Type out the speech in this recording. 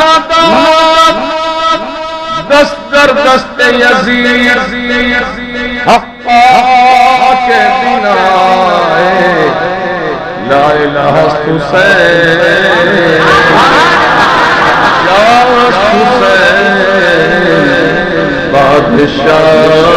मनाता दस दर दस्त हफ्ता के दिन आए लाए लहसुसैन बादशाह